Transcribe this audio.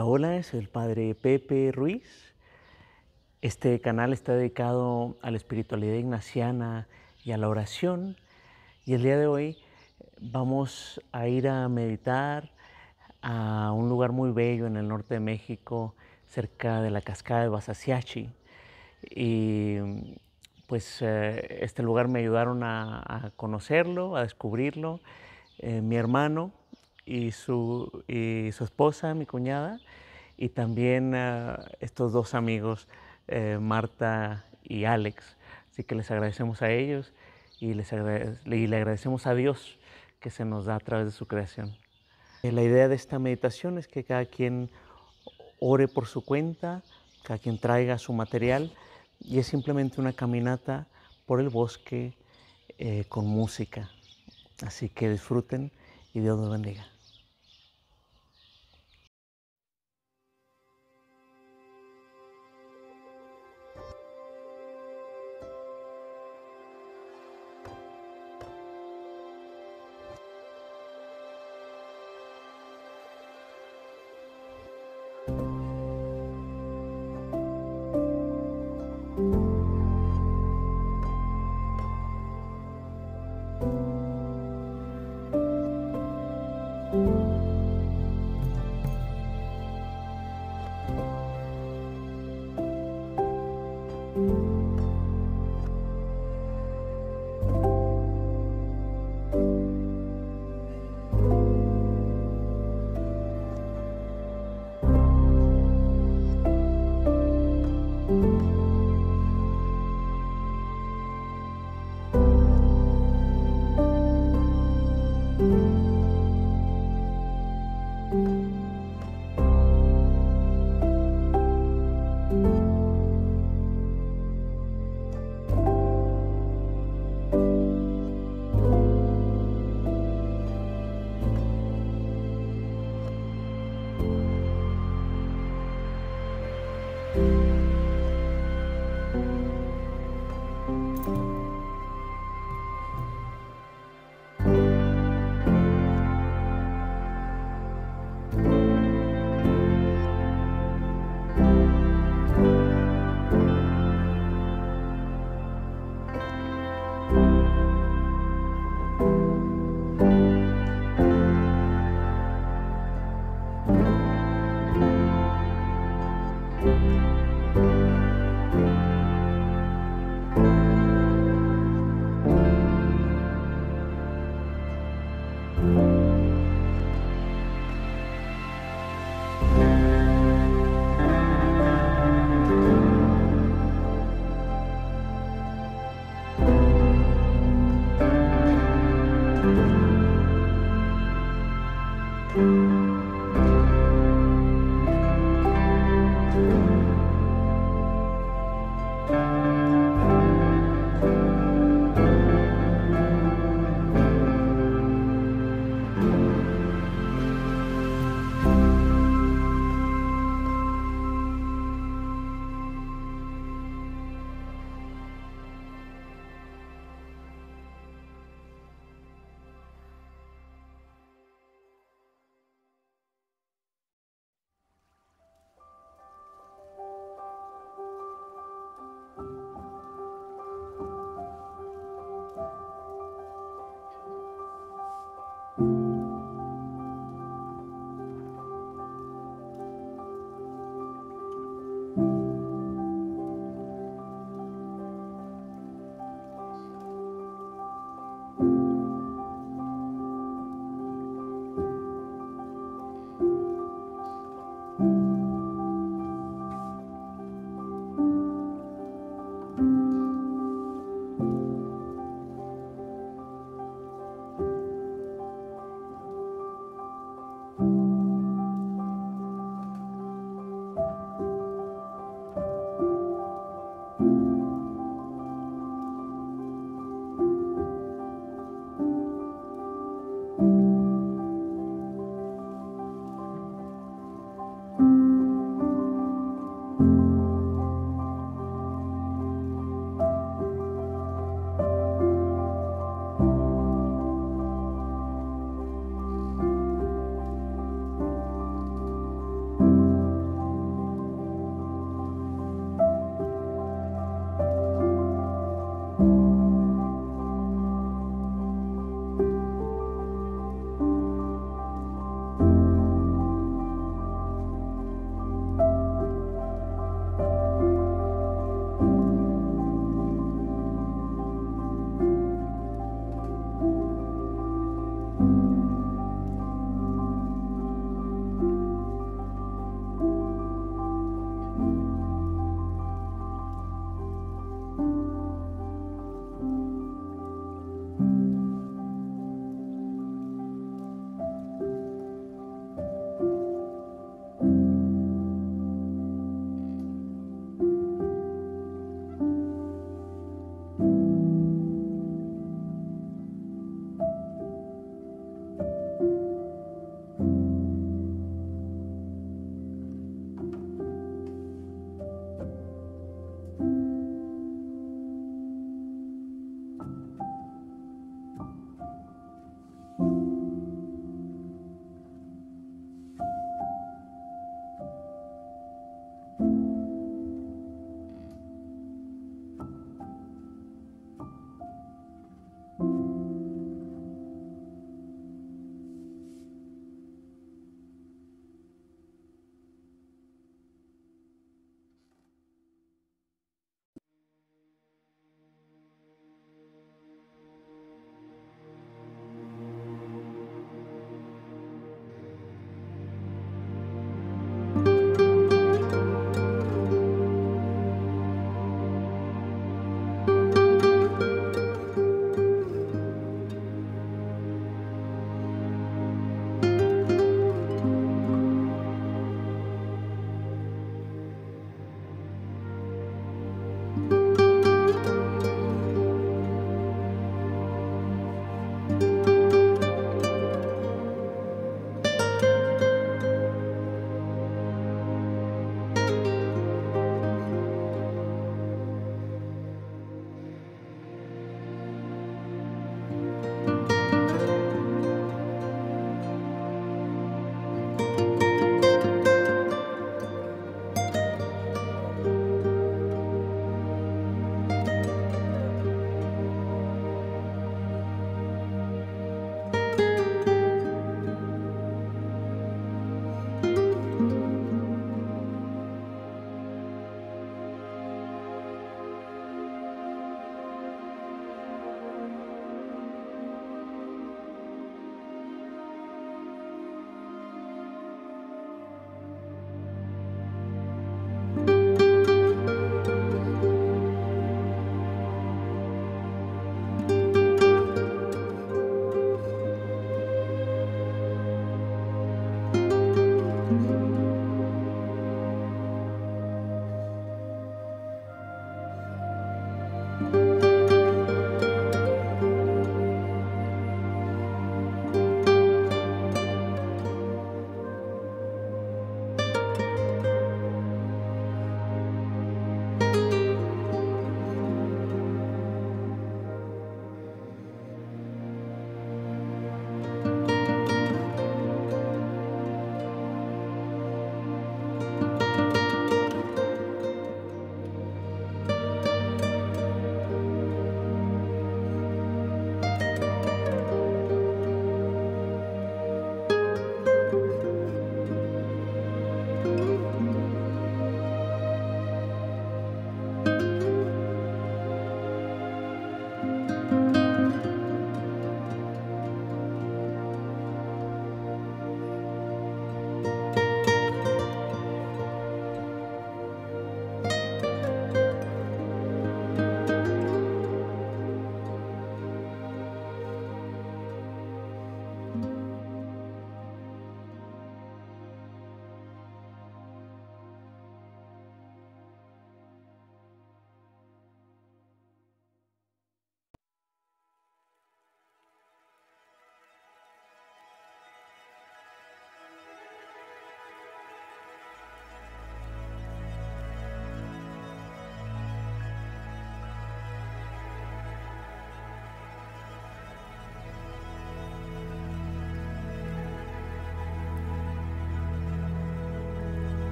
Hola, soy el padre Pepe Ruiz. Este canal está dedicado a la espiritualidad ignaciana y a la oración. Y el día de hoy vamos a ir a meditar a un lugar muy bello en el norte de México, cerca de la cascada de Basasiachi. Y pues eh, este lugar me ayudaron a, conocerlo, a descubrirlo. Eh, mi hermano y su, y su esposa, mi cuñada, y también estos dos amigos, eh, Marta y Alex. Así que les agradecemos a ellos y, les y le agradecemos a Dios que se nos da a través de su creación. Eh, la idea de esta meditación es que cada quien ore por su cuenta, cada quien traiga su material y es simplemente una caminata por el bosque eh, con música. Así que disfruten y Dios los bendiga.